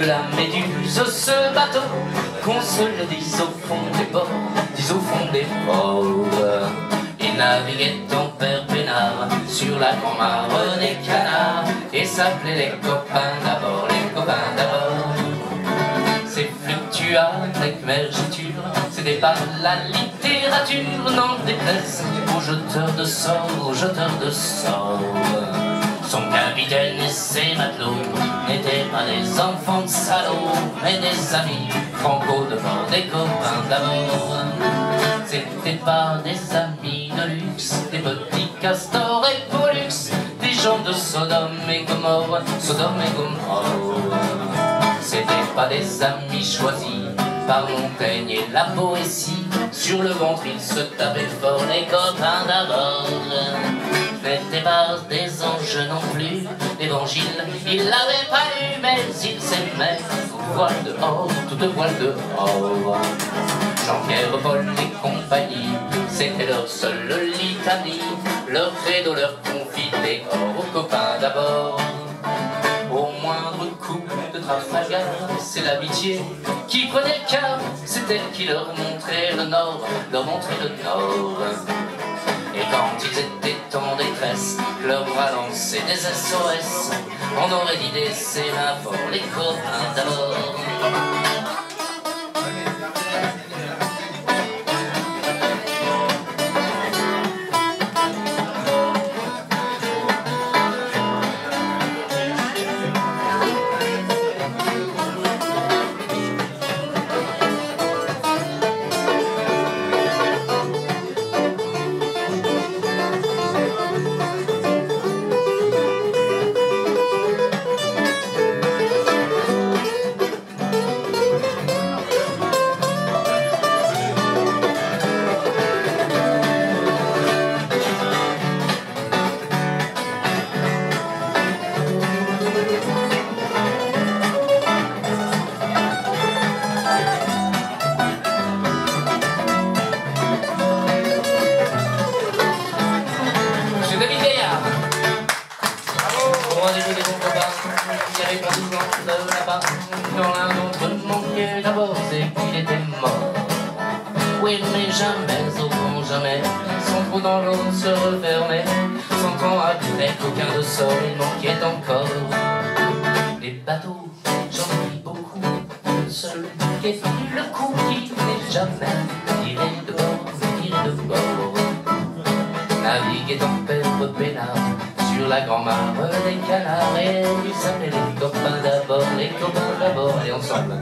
la méduse, ce bateau, qu'on se le dise au fond des ports, dis au fond des ports. Il naviguait ton père Pénard sur la grand-mare des canards et s'appelait les copains d'abord, les copains d'abord. C'est fluctuat avec mergiture, c'était pas la littérature, non déplaise aux jeteurs de sorts, aux jeteurs de sorts. Son capitaine salauds, mais des amis franco de bord, des copains d'abord. C'était pas des amis de luxe, des petits castors et pollux, des gens de Sodome et Gomorre, Sodome et Gomorre. C'était pas des amis choisis par Montaigne et la poésie, sur le ventre ils se tapaient fort les copains d'abord n'était pas des anges non plus. Il l'avait pas lu, mais il s'aimait. Toute voile dehors, toute voile dehors. Jean-Pierre, Paul et compagnie, c'était leur seule litanie. Leur credo, leur confidé, or aux copains d'abord. Au moindre coup de Trafalgar, c'est l'amitié qui prenait le cœur. C'est elle qui leur montrait le nord, leur montrait le nord. Et quand ils étaient en détresse, leur bras lançait des SOS. On aurait dit des sémaphores, les copains d'abord. Rendez-vous des bons copains qui pas souvent de là-bas. Quand l'un d'entre eux manquait d'abord, c'est qu'il était mort. Oui, mais jamais, au fond, jamais, son trou dans l'eau se refermait. Cent ans après qu'aucun de sol manquait encore. Les bateaux, j'en ai beaucoup. Seul qui fait le coup qui n'est jamais tiré de bord, tiré de bord naviguait en père peinard sur la grand-mare des canards et ils s'appelaient les copains d'abord, les copains d'abord, et ensemble.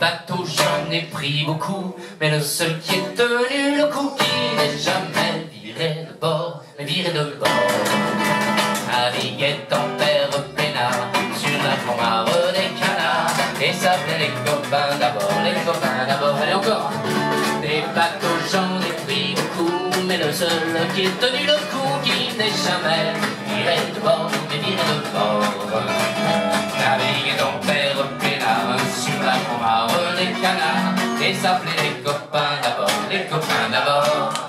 Bateaux, j'en ai pris beaucoup, mais le seul qui est tenu le coup, qui n'est jamais viré de bord, mais viré de bord. Naviguait en père peinard sur la grand-mare des canards, et s'appelait les copains d'abord, les copains d'abord, allez encore. Des bateaux, j'en ai pris beaucoup, mais le seul qui est tenu le coup, qui n'est jamais viré de bord, mais viré de bord. Naviguait des canards, et s'appelait les copains d'abord, les copains d'abord.